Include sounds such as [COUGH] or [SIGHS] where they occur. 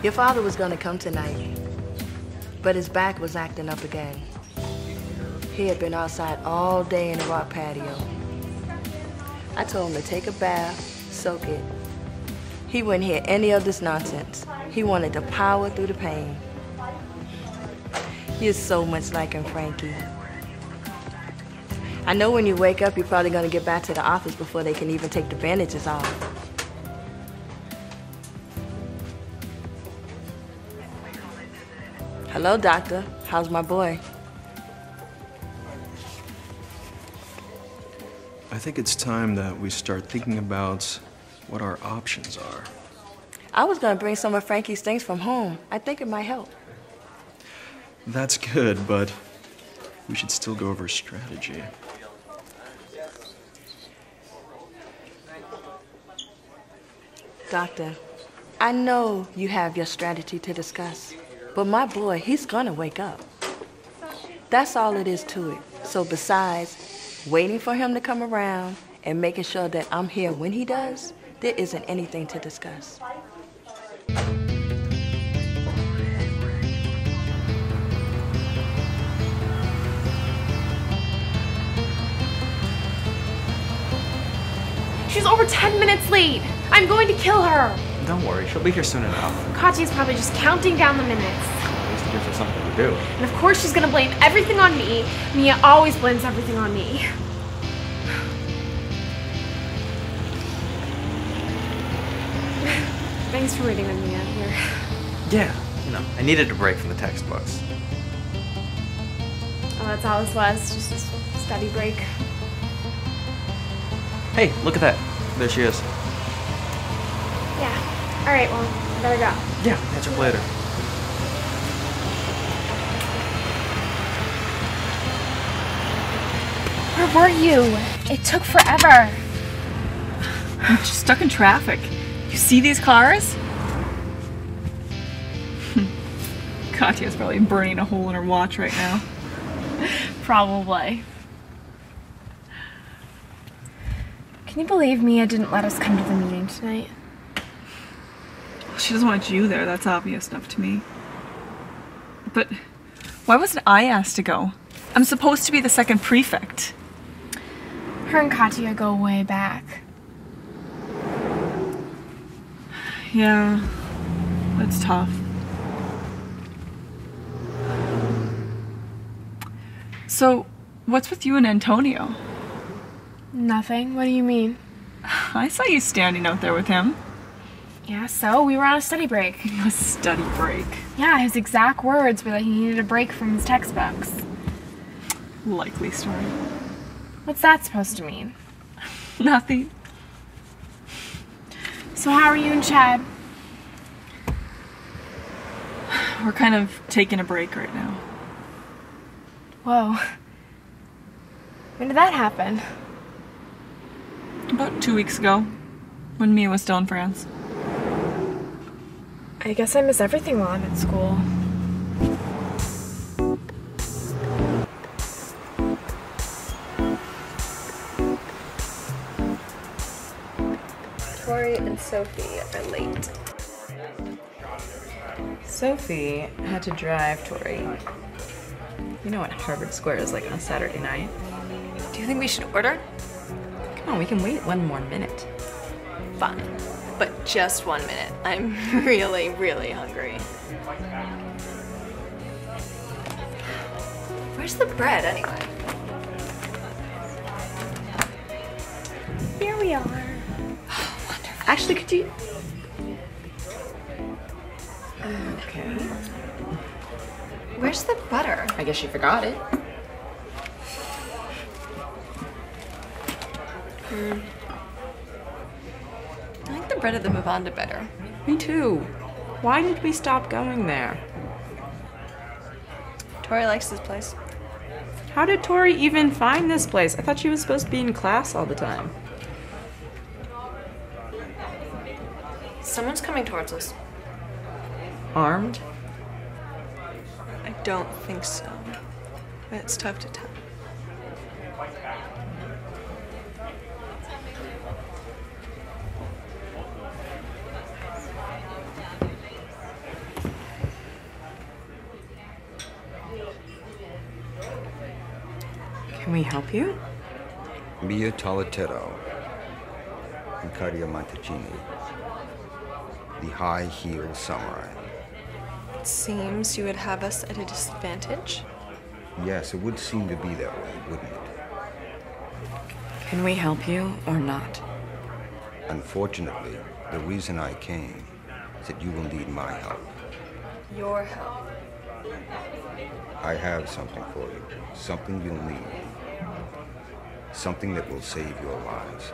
Your father was gonna come tonight, but his back was acting up again. He had been outside all day in the rock patio. I told him to take a bath, soak it. He wouldn't hear any of this nonsense. He wanted to power through the pain. You're so much like him, Frankie. I know when you wake up, you're probably gonna get back to the office before they can even take the bandages off. Hello, doctor. How's my boy? I think it's time that we start thinking about what our options are. I was gonna bring some of Frankie's things from home. I think it might help. That's good, but we should still go over strategy. Doctor, I know you have your strategy to discuss, but my boy, he's gonna wake up. That's all it is to it. So besides waiting for him to come around and making sure that I'm here when he does, there isn't anything to discuss. She's over 10 minutes late. I'm going to kill her. Don't worry, she'll be here soon enough. Katya's probably just counting down the minutes. At least it gives her something to do. And of course she's gonna blame everything on me. Mia always blames everything on me. [SIGHS] Thanks for waiting on Mia here. Yeah, you know, I needed a break from the textbooks. Oh, that's all this was. Just a study break. Hey, look at that. There she is. Yeah. Alright, well, I better go. Yeah, catch up later. Where were you? It took forever. I'm just stuck in traffic. You see these cars? [LAUGHS] Katya's probably burning a hole in her watch right now. Probably. Can you believe Mia didn't let us come to the meeting tonight? She doesn't want you there, that's obvious enough to me. But why wasn't I asked to go? I'm supposed to be the second prefect. Her and Katya go way back. Yeah, that's tough. So, what's with you and Antonio? Nothing. What do you mean? I saw you standing out there with him. Yeah, so we were on a study break. [LAUGHS] A study break. Yeah, his exact words were that he needed a break from his textbooks. Likely story. What's that supposed to mean? [LAUGHS] Nothing. So how are you and Chad? [SIGHS] We're kind of taking a break right now. Whoa. When did that happen? About two weeks ago, when Mia was still in France. I guess I miss everything while I'm at school. Tori and Sophie are late. Sophie had to drive Tori. You know what Harvard Square is like on a Saturday night. Do you think we should order? Come on, we can wait one more minute. Fine. But just one minute. I'm [LAUGHS] really, really hungry. Where's the bread anyway? Here we are. Actually, could you? Okay. Where's the butter? I guess you forgot it. I like bread of the Movanda better. Me too. Why did we stop going there? Tori likes this place. How did Tori even find this place? I thought she was supposed to be in class all the time. Someone's coming towards us. Armed? I don't think so. It's tough to tell. Can we help you? Mia Tolatero and Caria Montalcini. The high heel samurai. It seems you would have us at a disadvantage. Yes, it would seem to be that way, wouldn't it? Can we help you or not? Unfortunately, the reason I came is that you will need my help. Your help. I have something for you. Something you'll need. Something that will save your lives.